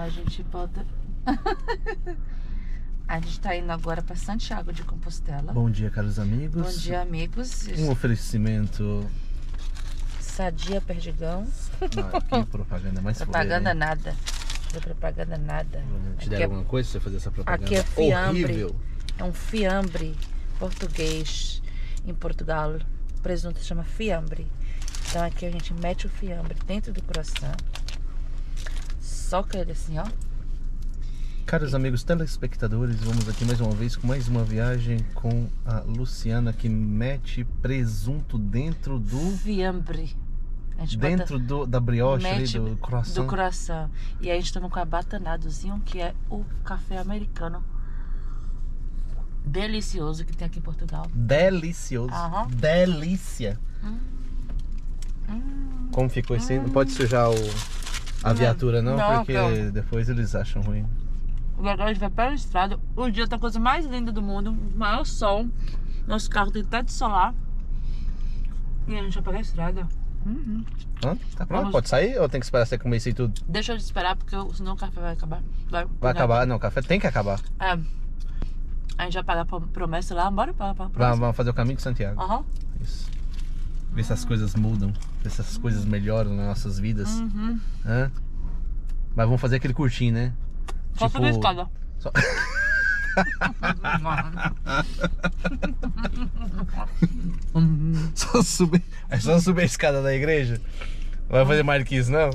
A gente pode. A gente tá indo agora para Santiago de Compostela. Bom dia, caros amigos. Bom dia, amigos. Um oferecimento. Sadia Perdigão. Ah, propaganda mais Propaganda nada. Não propaganda nada. Te deram é- alguma coisa pra você fazer essa propaganda? Aqui é fiambre. Horrível. É um fiambre português em Portugal. O presunto se chama fiambre. Então aqui a gente mete o fiambre dentro do croissant. Soca ele assim, ó. Caros amigos telespectadores, vamos aqui mais uma vez com mais uma viagem com a Luciana que mete presunto dentro do. Fiambre. Dentro do, da brioche ali, do croissant. do croissant. E aí a gente toma com abatanadozinho, que é o café americano. Delicioso que tem aqui em Portugal. Delicioso. Aham. Delícia. Hum. Como ficou assim? Não pode sujar o, a viatura, não, Não, porque não. depois eles acham ruim. E agora a gente vai pela estrada. O dia tá a coisa mais linda do mundo. Maior sol. Nosso carro tem teto solar. E a gente vai pegar a estrada. Uhum. Hã? Tá pronto? Vamos- Pode sair ou tem que esperar você comer isso e tudo? Deixa eu esperar, porque senão o café vai acabar. Vai, Vai acabar? Não, o café tem que acabar. É. A gente vai pagar a promessa lá. Bora pra, pra Vamos, promessa. vamos fazer o caminho de Santiago. Aham. Isso. Ver se as coisas mudam, ver se as coisas melhoram nas nossas vidas. Uhum. Hã? Mas vamos fazer aquele curtinho, né? Só subir a escada. só- Só subir. É só subir a escada da igreja? Não vai fazer mais do que isso, não?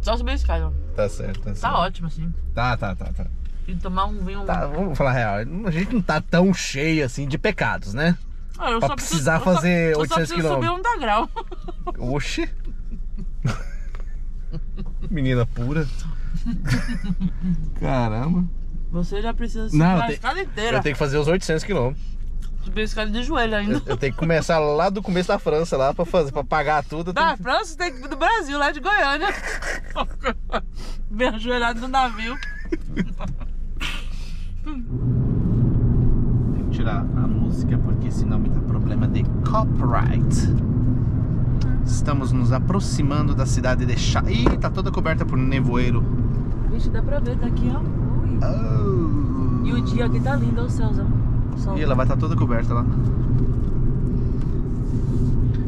Só subir a escada. Tá certo, tá certo. Tá ótimo, assim. Tá, tá, tá, tá. E tomar um vinho. Tá, vamos falar a real. A gente não tá tão cheio assim de pecados, né? Ah, eu pra só preciso- precisar eu só- fazer eu só 800 preciso subir quilômetros. um degrau. Oxi. Menina pura. Caramba. Você já precisa subir Não, a te- escada inteira. Eu tenho que fazer os 800 quilômetros. Subir a escada de joelho ainda. Eu, eu tenho que começar lá do começo da França, lá pra, fazer, pra pagar tudo. eu tenho Da França tem que ir do Brasil, lá de Goiânia. Bem ajoelhado no navio. Tem que tirar a música porque senão me dá problema de copyright. Estamos nos aproximando da cidade de Chá. Ih, tá toda coberta por nevoeiro. Vixe, dá pra ver daqui, ó. Ui. Oh. E o dia aqui tá lindo, ó, o céuzão. Sol. Ih, ela vai estar toda coberta lá.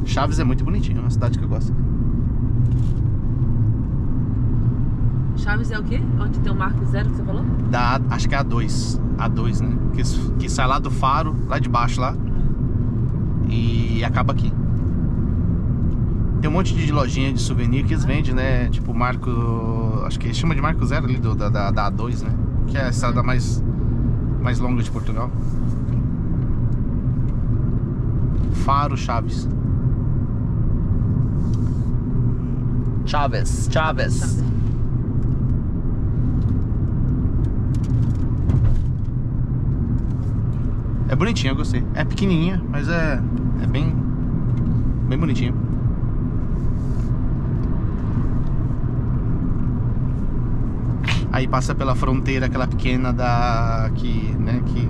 Chaves é muito bonitinho, é uma cidade que eu gosto. Chaves é o quê? Onde tem o marco zero que você falou? Da, acho que é a 2. A 2, né? Que, que sai lá do faro, lá de baixo lá. E acaba aqui. Tem um monte de lojinha de souvenir que eles vendem, né? Tipo Marco. Acho que chama de Marco Zero ali do, da, da, da A2, né? Que é a estrada mais, mais longa de Portugal. Faro Chaves. Chaves, Chaves. É bonitinha, eu gostei. É pequenininha, mas é, é bem, bem bonitinha. Aí passa pela fronteira aquela pequena da que, né, que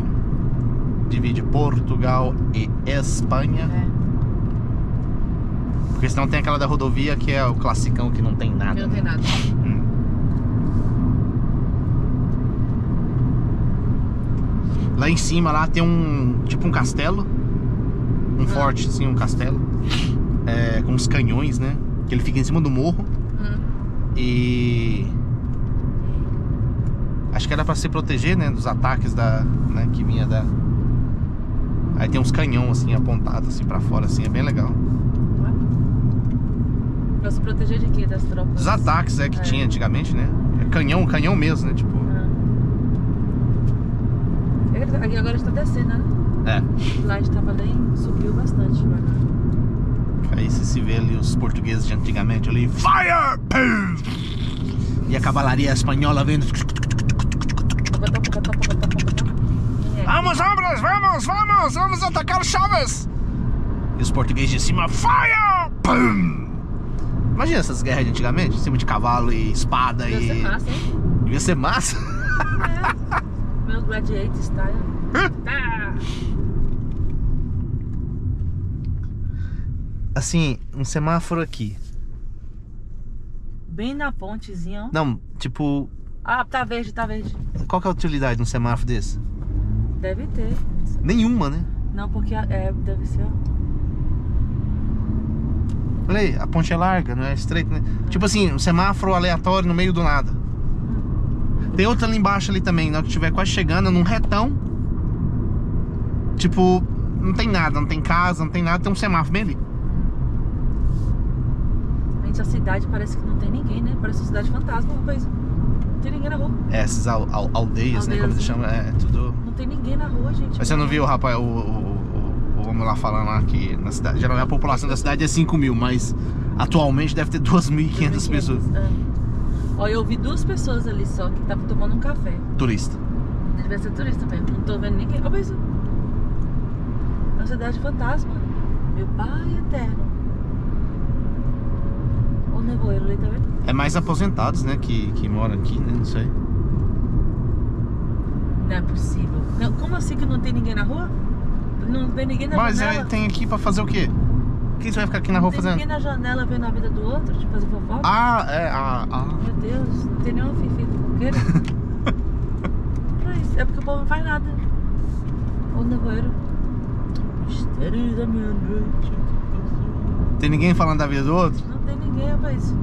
divide Portugal e Espanha. É. Porque senão tem aquela da rodovia que é o classicão que não tem nada. Aqui não tem né? nada. Hum. Lá em cima lá tem um tipo um castelo, um forte assim, um castelo, é, com uns canhões, né? Que ele fica em cima do morro Hum. e acho que era pra se proteger, né, dos ataques da, né, que vinha da. Aí tem uns canhão assim apontados assim para fora, assim, é bem legal. Pra se proteger de quê? Das tropas? Dos ataques é que É. tinha antigamente, né? É canhão, canhão mesmo, né? Tipo, Ah. É que Aqui agora está descendo, né? é. Lá a gente tava bem. subiu bastante. né? Aí você se vê ali os portugueses de antigamente ali, fire! E a cavalaria espanhola vendo. Vamos, homens, vamos, vamos, vamos atacar Chaves! E os portugueses de cima, fire! Pum! Imagina essas guerras de antigamente, em cima de cavalo e espada Deve e. ser massa, hein? Devia ser massa. É. Meu Gladiator style. Tá. Assim, um semáforo aqui. Bem na pontezinha, ó. Não, tipo, Ah, tá verde, tá verde. qual que é a utilidade de um semáforo desse? Deve ter. Nenhuma, né? Não, porque é, deve ser. Olha aí, a ponte é larga, não é estreita, né? Tipo assim, um semáforo aleatório no meio do nada. Tem outra ali embaixo ali também, na hora que estiver quase chegando, num retão. Tipo, não tem nada, não tem casa, não tem nada, tem um semáforo bem ali. Gente, a cidade parece que não tem ninguém, né? Parece uma cidade fantasma, uma coisa. Não tem ninguém na rua. É, essas al- al- aldeias, né? Como Aldeias, se chama, é tudo. Não tem ninguém na rua, gente. Mas você não viu, rapaz, o, o, o, o homem lá falando lá que na cidade. Geralmente a população da cidade é 5 mil, mas atualmente deve ter 2.500 pessoas. É. Ó, eu vi duas pessoas ali só que estavam tomando um café. Turista. Devia ser turista mesmo. Não tô vendo ninguém. Olha isso. Uma cidade fantasma. Meu pai eterno. O nevoeiro ali, tá vendo? É mais aposentados, né? Que, que moram aqui, né? Não sei. Não é possível. Não, como assim que não tem ninguém na rua? Não vê ninguém na Mas janela? é, tem aqui pra fazer o quê? Quem você vai ficar aqui na não rua tem fazendo? ninguém na janela vendo a vida do outro, de fazer fofoca? Ah, é. Ah, ah. Meu Deus, não tem nenhuma fifi fofoqueira. Não é é porque o povo não faz nada. O nevoeiro. Mistério da meia-noite. Tem ninguém falando da vida do outro? Não tem ninguém, rapaz.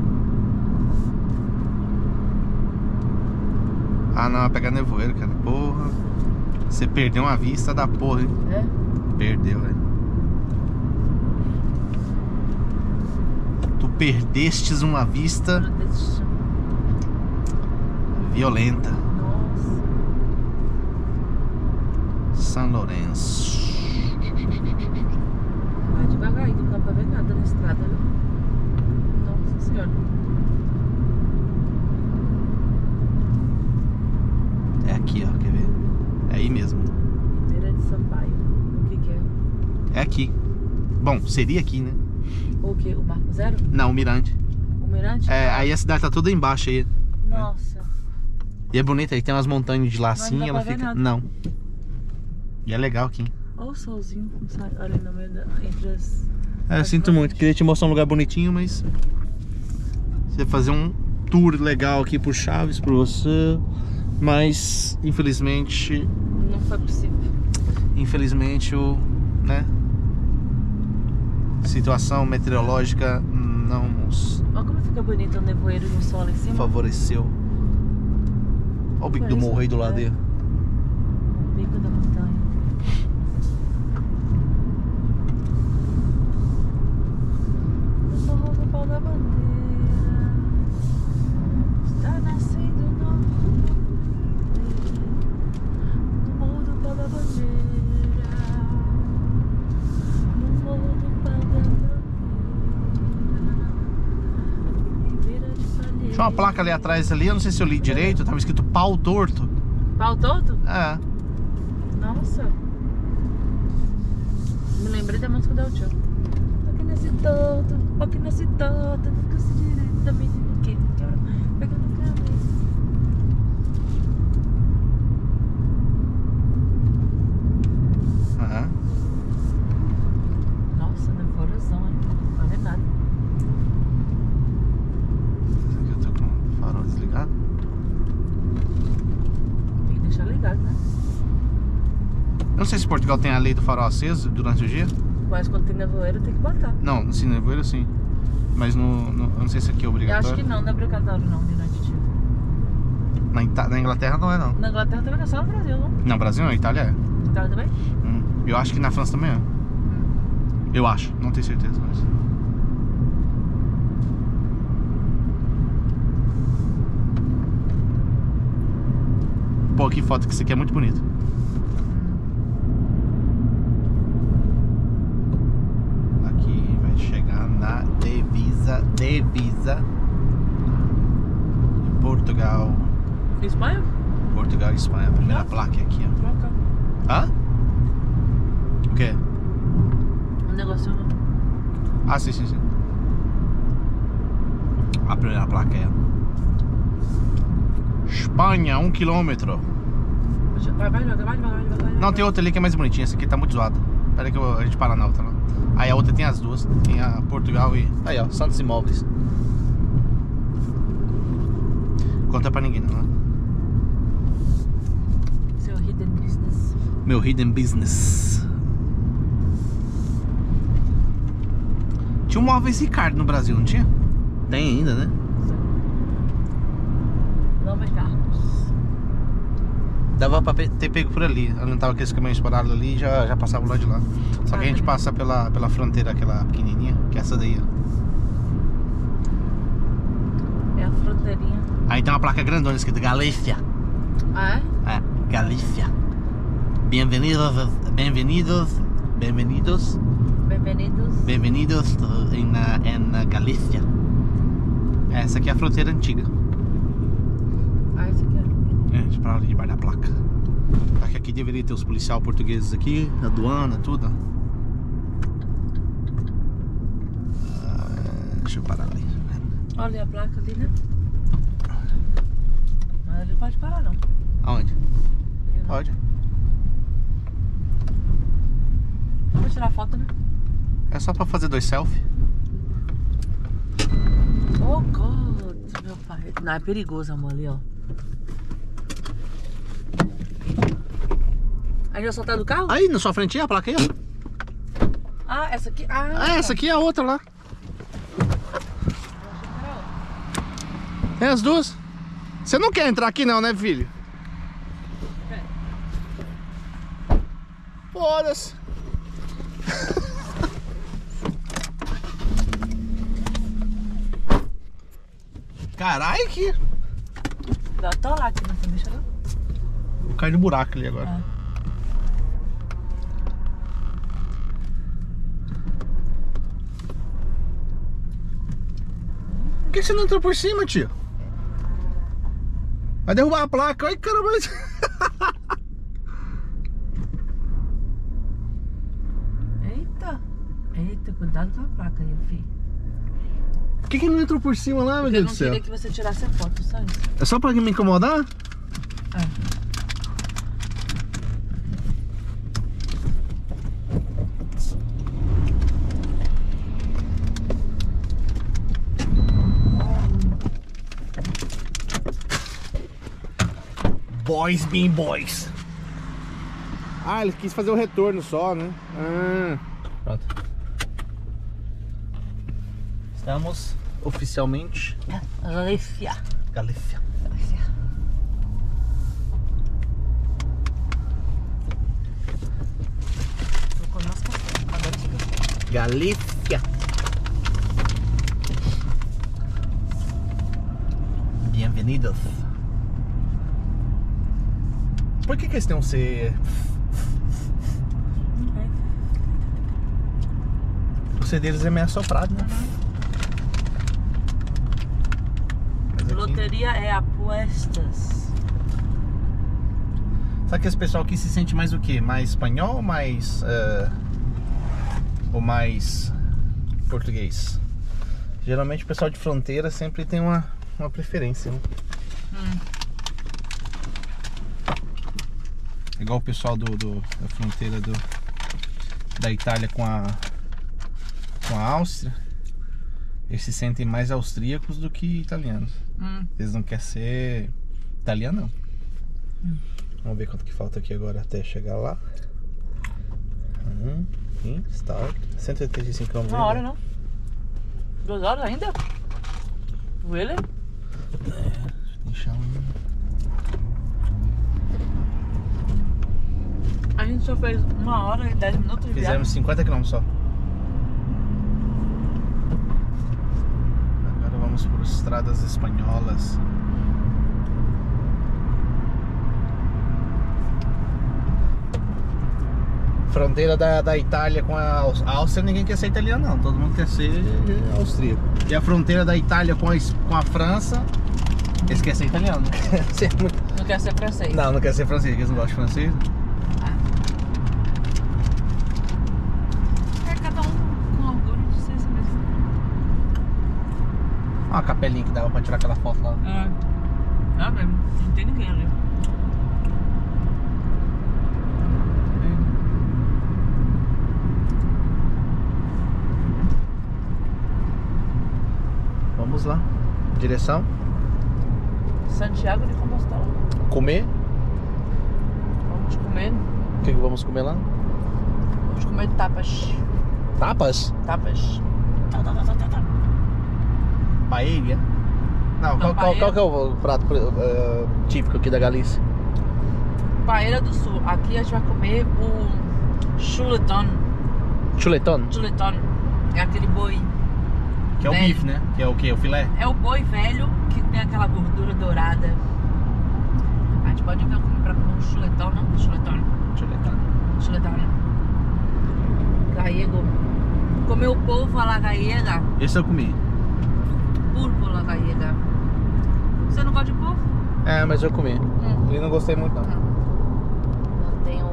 Ah, não, vai pegar nevoeiro, cara. Porra. Você perdeu uma vista da porra, hein? É? Perdeu, velho. Tu perdestes uma vista Deixa- violenta. Nossa. São Lourenço. Vai devagar aí, não dá pra ver nada na estrada, viu? Nossa senhora. É aqui, ó. Quer ver? É aí mesmo. Feira de Sampaio. O que que é? É aqui. Bom, seria aqui, né? O que? O Marco Zero? Não, o Mirante. O Mirante? É, aí a cidade tá toda embaixo aí. Nossa. E é bonito aí, tem umas montanhas de lacinho, Mas não dá ela fica. nada. Não. E é legal aqui. Olha o solzinho ali no meio da... Entre as... É, As sinto muito. Queria te mostrar um lugar bonitinho, mas. Você fazer um tour legal aqui por Chaves pra você. Mas, infelizmente. Não foi possível. Infelizmente, o. Né? Situação meteorológica não nos Olha como fica bonito o nevoeiro e o sol em cima. favoreceu. Olha o bico É do morro aí do lado é. dele. O bico da montanha. No morro do pau da bandeira Está nascendo um novo No morro do pau da bandeira No morro do pau da bandeira Em beira de palheira Tinha uma placa ali atrás ali, eu não sei se eu li direito, tava escrito pau torto. Pau todo? É. Nossa. Me lembrei da música da Tio. Aqui nesse todo, aqui nesse todo, nunca se direito da menina que quebra, pegando cabeça. Aham. Nossa, nervosão, hein? Não vai ver nada. Será que eu tô com o farol desligado? Tem né? Eu não sei se Portugal tem a lei do farol aceso durante o dia. Mas quando tem nevoeiro tem que botar. Não, sim, nevoeiro sim. Mas no, no- eu não sei se aqui é Eu obrigatório. acho que não, não é obrigatório não, durante o dia. Na, Ita- na Inglaterra não é não. Na Inglaterra também não é só no Brasil, não? No Brasil não, Itália é. Itália também? Hum. Eu acho que na França também é. Eu acho, não tenho certeza, mas. Pô, que foto que isso aqui é muito bonito. Aqui vai chegar na divisa, divisa de Portugal. Espanha? Portugal e Espanha. A primeira Não. placa é aqui, ó. Troca. Hã? O quê? negócio. Ah, sim, sim, sim. A primeira placa é. Espanha, um quilômetro. Vai, vai, vai, vai, vai, vai, vai. Não, tem outra ali que é mais bonitinha. Essa aqui tá muito zoada. Pera aí que eu- a gente para na outra lá. Aí a outra tem as duas. Tem a Portugal e. Aí, ó, Santos Imóveis. Conta pra ninguém, não. né? Seu hidden business. Meu hidden business. Tinha um Móveis Ricardo no Brasil, não tinha? Tem ainda, né? Lama Carlos. Dava pra ter pego por ali. Eu não tava aqueles caminhões parados ali e já, já passava lá de lá. Só que a gente passa pela, pela fronteira, aquela pequenininha, que é essa daí, ó. É a fronteirinha. Aí tem uma placa grandona escrita Galícia. Ah, é? É, Galícia. Bem-vindos, bem-vindos, bem-vindos, Bem-vindos. bem-vindos em, na- em Galícia. Essa aqui é a fronteira antiga. Ah, isso aqui é. É, de pra ali debaixo da placa. Só que aqui deveria ter os policiais portugueses aqui, aduana, tudo. Ah, deixa eu parar ali. Olha a placa ali, né? Mas ele pode parar, não. Aonde? Não. Pode. Vamos tirar foto, né? É só pra fazer dois selfies. Oh, God, meu pai. Não, é perigoso, amor, ali, ó. A gente vai soltar do carro? Aí, na sua frente a placa aí, ó. Ah, essa aqui. Ah, Ah, essa aqui é a outra lá. É as duas. Você não quer entrar aqui não, né, filho? Foda-se. Caralho, que... Dá tô lá aqui nessa bicha, não? Vou cair no buraco ali agora. Ah. Que você não entrou por cima, tio? Vai derrubar a placa. Ai, caramba. Eita. Eita, cuidado com a placa aí, filho. Por que, que não entrou por cima lá, meu Porque eu Deus não do céu? queria que você tirasse a foto, só isso. É só pra me incomodar? É. Boys being boys. Ah, ele quis fazer o retorno só, né? Ah. Pronto. Estamos oficialmente Galícia. Galícia. Aqui. Galícia. Bem-vindos. Por que que eles têm um C? O C deles é meio assoprado, né? Aqui- Loteria é apostas. Sabe que esse pessoal aqui se sente mais o quê? Mais espanhol ou mais. eh, ou mais português? Geralmente o pessoal de fronteira sempre tem uma, uma preferência, né? Igual o pessoal do, do- da fronteira do, da Itália com a, com a Áustria. Eles se sentem mais austríacos do que italianos. Hum. Eles não querem ser italiano, não. Vamos ver quanto que falta aqui agora até chegar lá. Hum, sim, start. 185 km. Uma hora, não? Duas horas ainda? Really? Deixa um... gente só fez uma hora e dez minutos de viagem. Fizemos 50 km só. Agora vamos por estradas espanholas. Fronteira da, da Itália com a Áustria, ninguém quer ser italiano, não. Todo mundo quer ser austríaco. E a fronteira da Itália com a, com a França, eles querem ser italiano. Não quer ser francês. não, não quer ser francês, eles não gostam de francês. É cada um Uma capelinha que dava pra tirar aquela foto lá. É. Ah, mesmo. Não tem ninguém ali. Vamos lá. Direção. Santiago de Compostela. Comer. Vamos comer. O que, que vamos comer lá? Vamos comer tapas. Tapas? Tapas. Tá. Paella? Não, qual, qual, qual que é o prato eh, típico aqui da Galícia? Paella do Sul. Aqui a gente vai comer o chuletón. Chuletón? Chuletón. É aquele boi. Que é o bife, né? Que é o que? O filé? É o boi velho que tem aquela gordura dourada. A gente pode vir comer pra comer um chuletão, não? Chuletón. Chuletón. Chuletón. Gallego. Comer o polvo à la gallega. Esse eu comi. La gallega. Você não gosta de polvo? É, mas eu comi. Hum. E não gostei muito não. Não tenho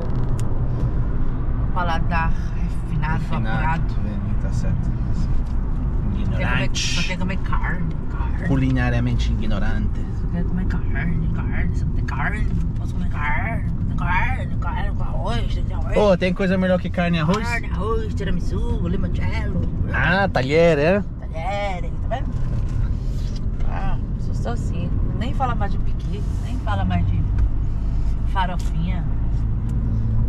paladar refinado, apurado. Vem, Tá certo. Comer, só quer Ignorante. comer carne, carne. Culinariamente ignorante. Só quer comer carne, carne. Você não tem carne, não posso comer carne. Tem carne, carne com arroz, tem arroz. Pô, tem coisa melhor que carne e arroz? Carne, arroz, tiramisu, limoncello, Ah, talher, é? talheres, tá vendo? Ah, sou só assim. Nem fala mais de piqui, nem fala mais de farofinha.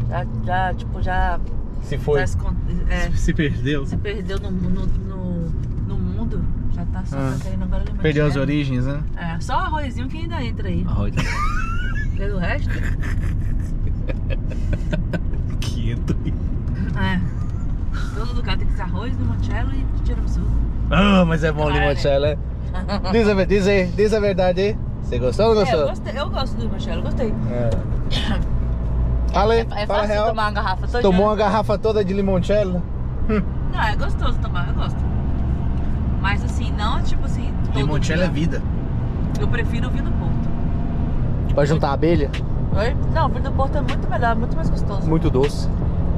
Já, já tipo, já... Se já escon- é, Se perdeu. se perdeu no, no, no, no mundo. Já tá só Ah. querendo agora limoncello. Perdeu as origens, né? É, só arrozinho que ainda entra aí. Arroz. Do resto, Quieto. é. Todo lugar tem que ser arroz, limoncello e tiramisu. Ah, mas é bom limoncello, é? Diz a, ver- diz, aí, diz a verdade aí. Você gostou ou não É, eu, gostou? gostei, eu gosto do limoncello, gostei. É. Ale, É, é fala fácil real. tomar uma garrafa toda. Tomou uma garrafa toda de limoncello? Não, é gostoso tomar, eu gosto. Mas assim, não tipo assim. todo Limoncello dia. é vida. Eu prefiro o vinho do Porto. Vai juntar abelha? Oi? Não, o vinho do Porto é muito melhor, muito mais gostoso. Muito doce.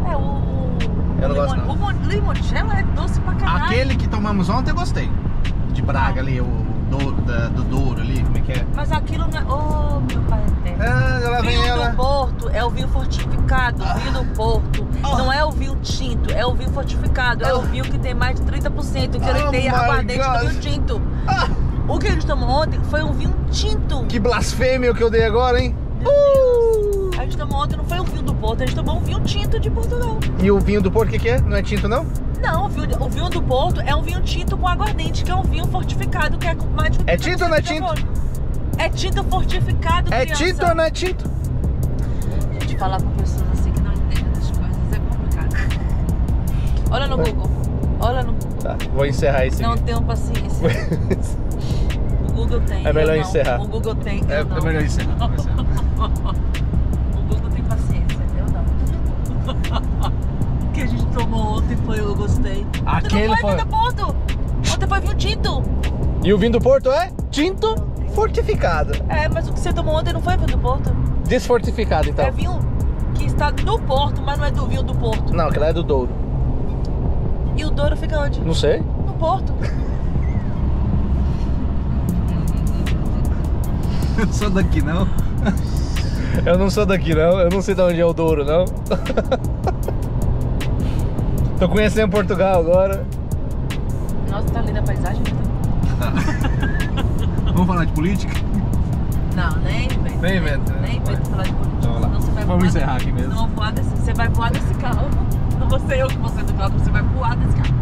É, o. o- Eu não o gosto, limon- não. O mon- limoncello é doce pra caralho. Aquele que tomamos ontem eu gostei. De Braga Ah. ali, o Douro, da- do Douro ali, como é que é? Mas aquilo não é. Oh, meu pai eterno. Ah, ela vem vinho ela. do Porto é o vinho fortificado, Ah. vinho do Porto. Ah. Não é o vinho tinto, é o vinho fortificado. É Ah. o vinho que tem mais de 30%, que ele Oh tem aguardente God. do vinho tinto. Ah, O que a gente tomou ontem foi um vinho tinto. que blasfêmia que eu dei agora, hein? A gente tomou ontem, não foi um vinho do Porto, a gente tomou um vinho tinto de Portugal. E o vinho do Porto, o que, que é? Não é tinto, não? Não, o vinho, o vinho do Porto é um vinho tinto com aguardente, que é um vinho fortificado, que é com mais de É tinto ou não é 30% de tinto? É tinto fortificado, É criança. tinto ou não é tinto? Gente, falar pra pessoas assim que não entendem das coisas é complicado. Olha no Google. Olha no Google. Tá, vou encerrar esse Não vídeo. tenham paciência. O Google tem. É melhor encerrar. O Google tem. É, não. é melhor encerrar. foi eu gostei. Aquele Ontem não foi- foi vinho do Porto. Ontem foi vinho tinto. E o vinho do Porto é tinto fortificado. É, mas o que você tomou ontem não foi vinho do Porto. Desfortificado, então. É vinho que está no Porto, mas não é do vinho do Porto. Não, aquela é do Douro. E o Douro fica onde? Não sei. No Porto. Eu sou daqui, não? Eu não sou daqui, não. Eu não sei de onde é o Douro, não. Tô conhecendo Portugal agora. Nossa, tá linda a paisagem. né? Vamos falar de política? Não, nem vem. Nem inventa, né? Nem falar de política. Então, vamos lá. senão você vai Vamos voar- encerrar aqui mesmo. Não, voar desse, você vai voar desse carro. Não vou ser eu que vou ser do carro, você vai voar desse carro.